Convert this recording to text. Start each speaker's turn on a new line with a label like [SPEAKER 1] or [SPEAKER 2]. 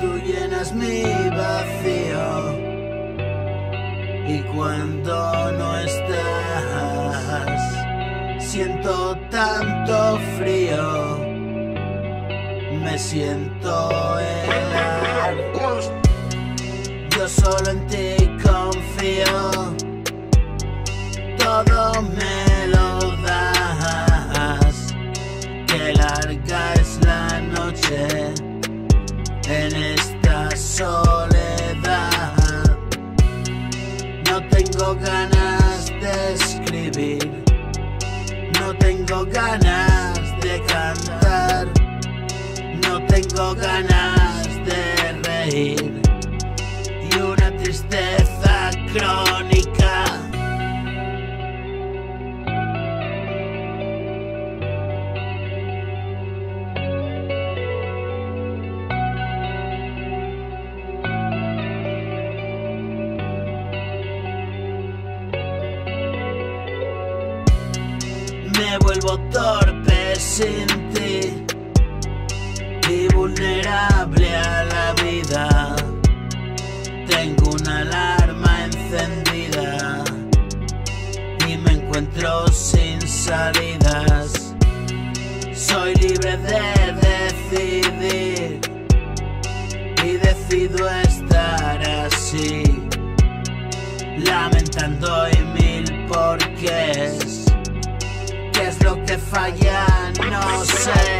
[SPEAKER 1] Tú llenas mi vacío y cuando no estás siento tanto frío, me siento Solo en ti confío, todo me lo das, que larga es la noche en esta soledad. No tengo ganas de escribir, no tengo ganas de cantar, Me vuelvo torpe sin ti y vulnerable a la vida. Tengo una alarma encendida y me encuentro sin salidas. Soy libre de decidir y decido estar así, lamentando y mil porqués. ¿Qué